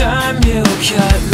time you cut